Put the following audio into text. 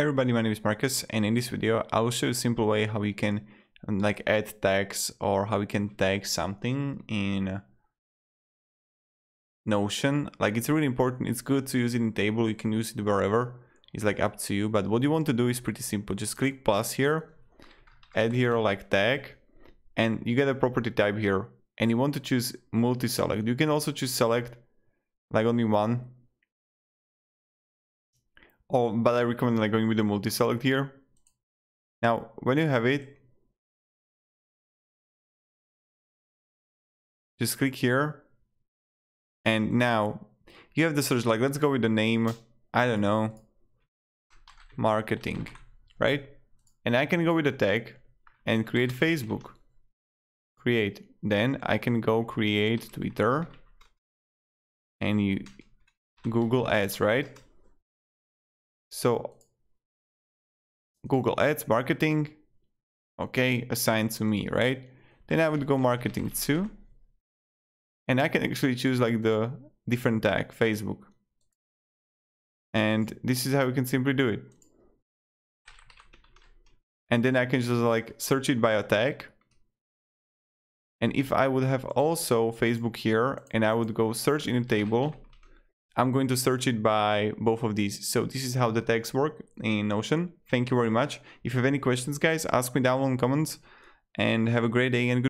everybody, my name is Marcus and in this video I will show you a simple way how you can um, like add tags or how you can tag something in Notion. Like it's really important, it's good to use it in table, you can use it wherever, it's like up to you. But what you want to do is pretty simple, just click plus here, add here like tag and you get a property type here and you want to choose multi-select. You can also choose select like only one Oh, but I recommend like going with the multi-select here. Now, when you have it, just click here. And now you have the search, like let's go with the name, I don't know, marketing, right? And I can go with the tag and create Facebook. Create. Then I can go create Twitter and you Google Ads, right? So Google Ads marketing, okay, assigned to me, right? Then I would go marketing too. And I can actually choose like the different tag, Facebook. And this is how we can simply do it. And then I can just like search it by a tag. And if I would have also Facebook here and I would go search in a table, I'm going to search it by both of these. So this is how the tags work in Notion. Thank you very much. If you have any questions, guys, ask me down in comments and have a great day and good